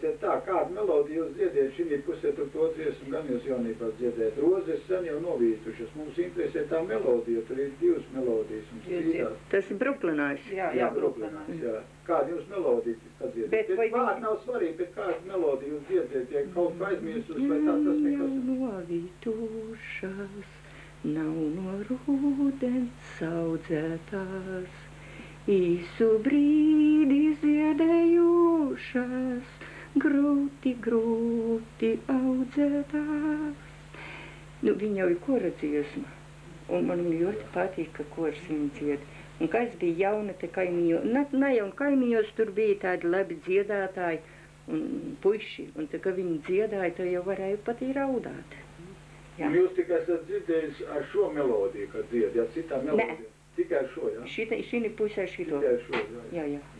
pasauciet tā, kādu melodiju jūs dziediet šī pusē, tur to dziesmu gan jūs jaunībā dziedēt. Rozes sen jau novītušas, mums interesē tā melodija, tur ir divas melodijas. Mums. Tas ir Bruklinājs. Jā, jā, Brooklynā. Jā. Kāda jums melodija padziediet? Bet Bet vai vārdi viņi- nav svarīgi, bet kādu melodiju jūs dziediet, ja kaut kā aizmirsus, vai tā tas nekas. novītušas, nav no rūdens audzētās, īsu brīdi ziedējušas, grūti, grūti audzētās. Nu, viņa jau ir kora dziesma, un man ļoti patīk, ka kors viņa dzied. Un kad es biju jauna, te kaimiņos, ne, ne jau kaimiņos tur bija tādi labi dziedātāji un puiši, un tā kā viņi dziedāja, tad jau varēja pat ir raudāt. Jā. Un jūs tikai esat dzirdējis ar šo melodiju, kad dzied, ja citā melodija. Tikai ar šo, jā? Šī, šī pusē šito. Tikai ar šo, jā. Jā, jā.